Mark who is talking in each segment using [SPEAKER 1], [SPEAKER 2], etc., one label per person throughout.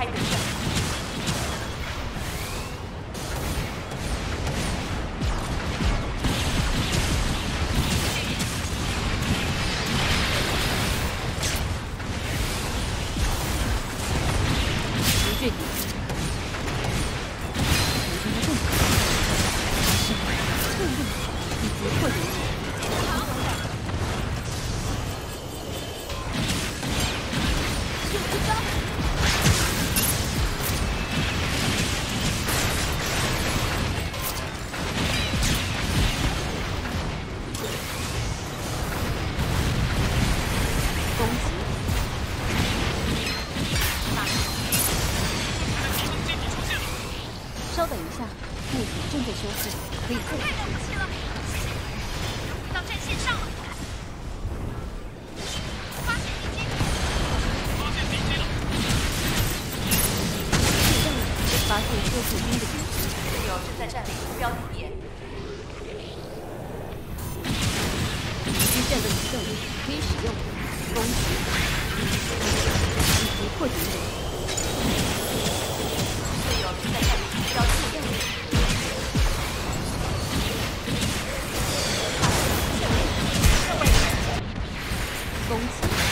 [SPEAKER 1] 开得胜。
[SPEAKER 2] 决
[SPEAKER 3] 定。好。各路兵的援助，
[SPEAKER 1] 队友正在占领目标地点。
[SPEAKER 3] 敌军战斗已胜利，可以使用攻击、以及破敌人。
[SPEAKER 1] 队友正在占领目标地点。
[SPEAKER 3] 攻击。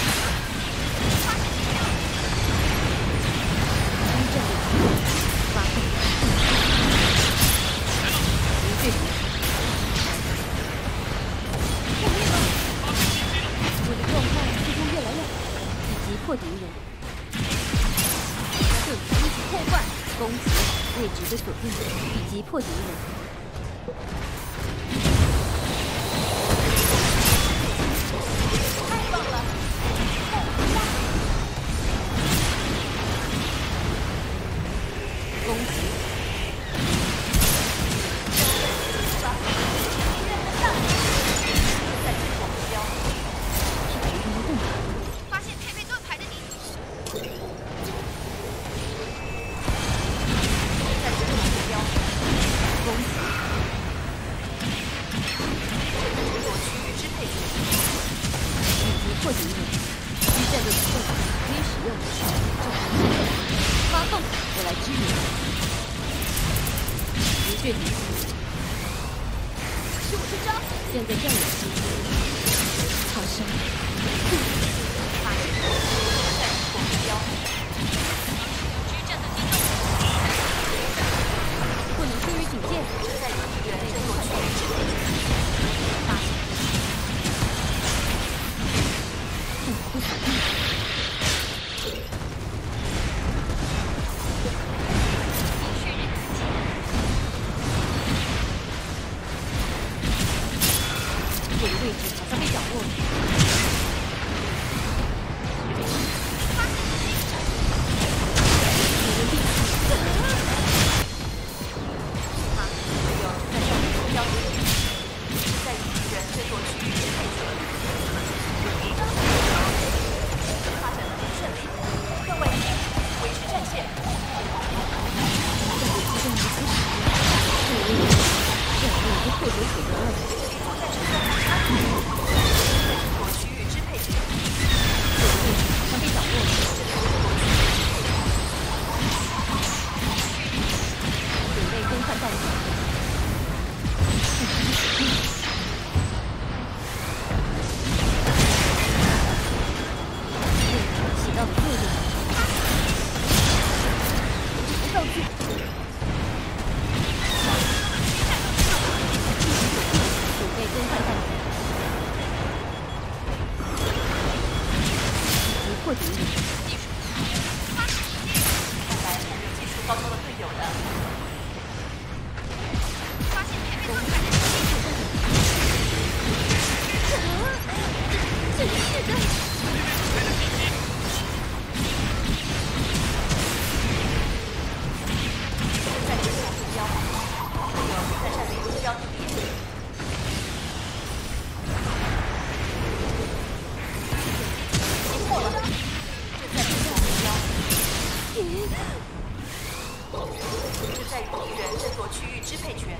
[SPEAKER 1] 争区域支配权。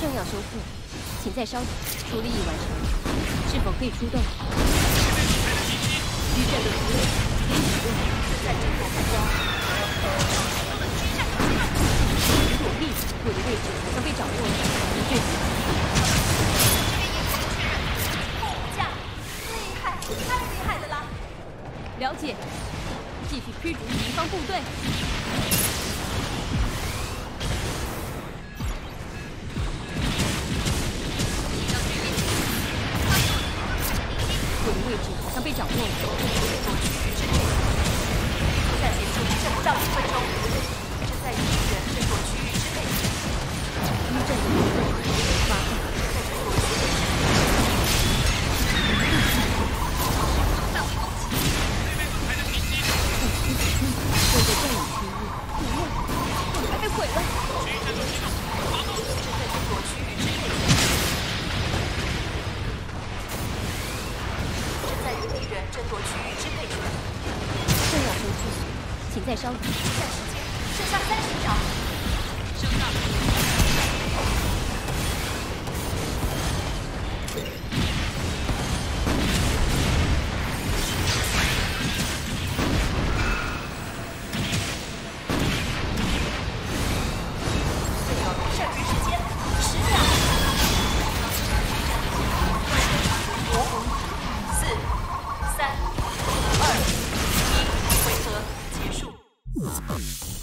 [SPEAKER 1] 正。
[SPEAKER 3] 要修复，请再稍等，处理已完成，是否可以出动？面对敌
[SPEAKER 1] 人的袭
[SPEAKER 3] 击，与战斗激烈，敌我
[SPEAKER 1] 双方正在争夺目光。驱逐敌
[SPEAKER 3] 方部队。
[SPEAKER 1] 决战时间，剩下三十秒。
[SPEAKER 3] Hmm.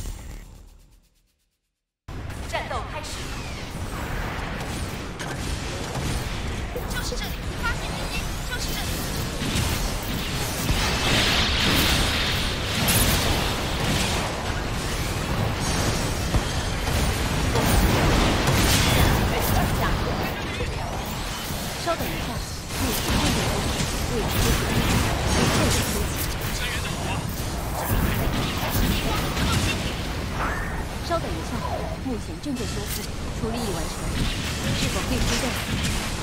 [SPEAKER 3] 目前正在修复处理已完成。是否可以推动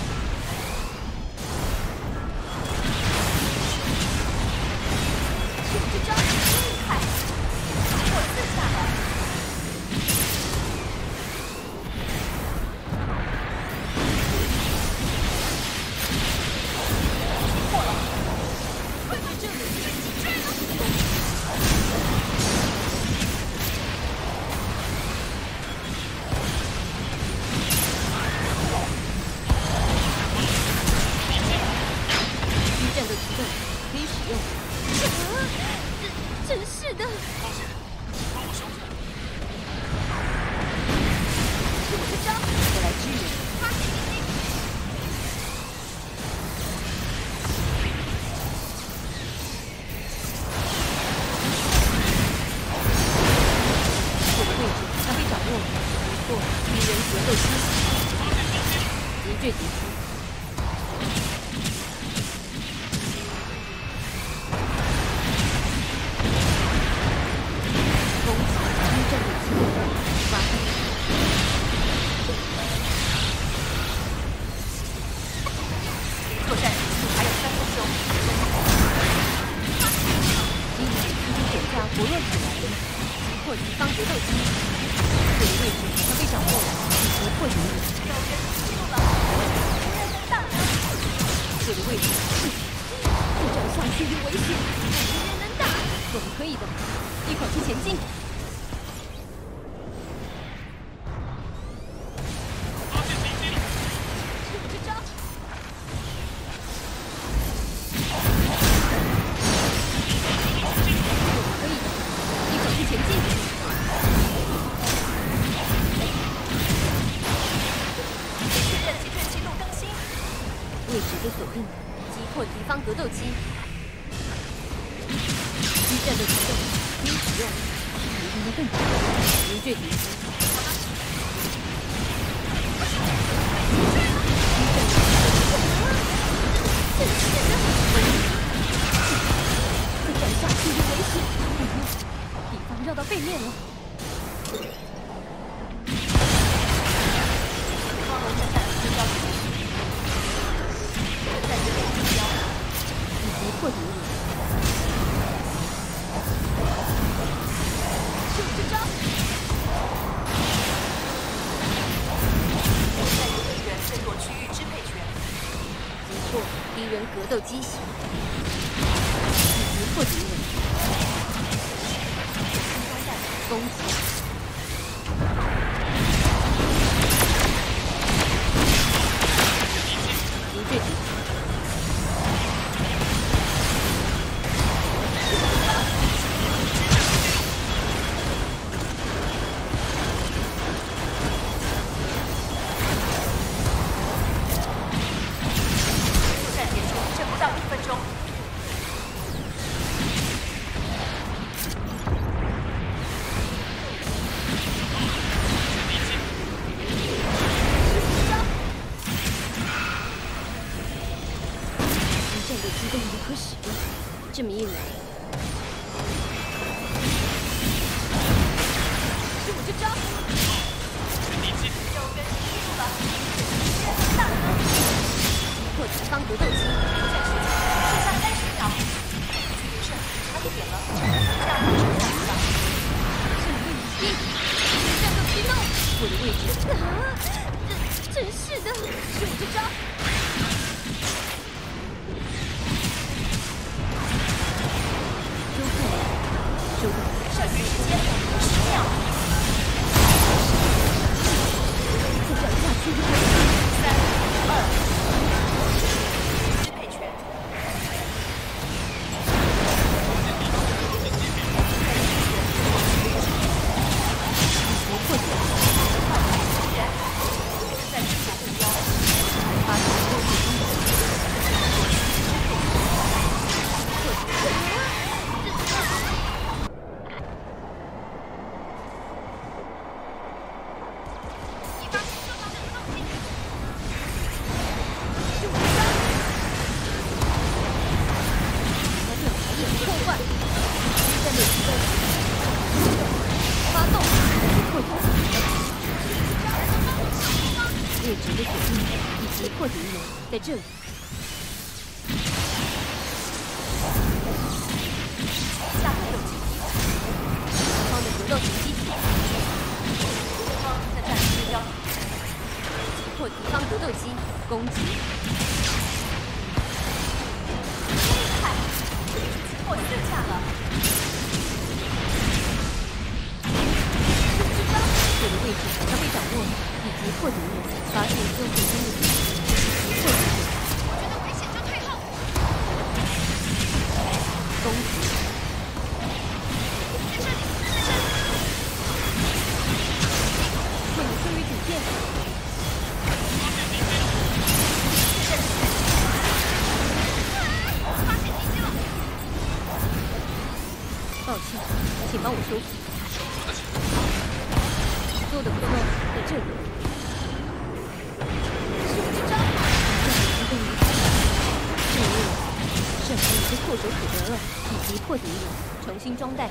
[SPEAKER 1] 破
[SPEAKER 2] 敌
[SPEAKER 3] 方决斗机，这个位置已经被掌握了，必破
[SPEAKER 1] 局。无人能挡，
[SPEAKER 3] 这个位置，哼，作战上去有危险，无人能挡，我们可以的，一块气前进。人格斗机型，以及
[SPEAKER 1] 不
[SPEAKER 3] 敌
[SPEAKER 1] 人，
[SPEAKER 3] 双弹攻击。
[SPEAKER 2] them
[SPEAKER 3] either. 这里
[SPEAKER 1] 下来有急
[SPEAKER 3] 急方的格斗停机
[SPEAKER 1] 敌方在战斗
[SPEAKER 3] 中央敌方格斗机攻击。重新装弹。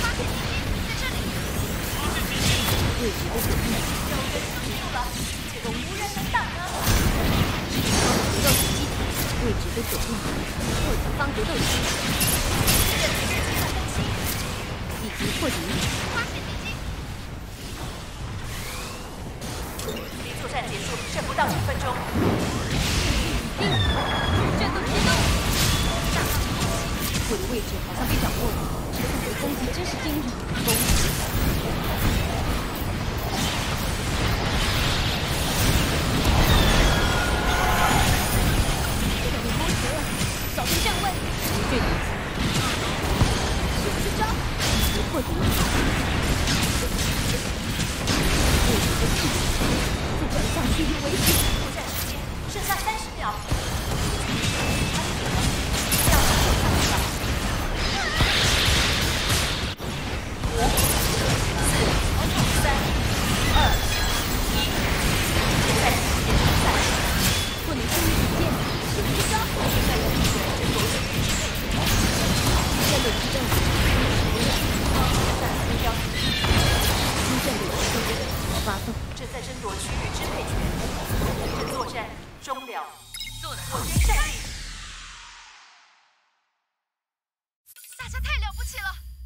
[SPEAKER 2] 发现敌在这里。
[SPEAKER 3] 位置
[SPEAKER 1] 在左边。敌机了，结无人能挡。的
[SPEAKER 3] 格斗机，位置左边。敌方格斗机。
[SPEAKER 1] 敌机，
[SPEAKER 3] 破敌。
[SPEAKER 2] 发现敌机。
[SPEAKER 1] 离作战结束剩不到五分钟。
[SPEAKER 3] 被掌握了这个战攻击真实精准做的
[SPEAKER 1] 好人胜利
[SPEAKER 2] 大家太了不起了。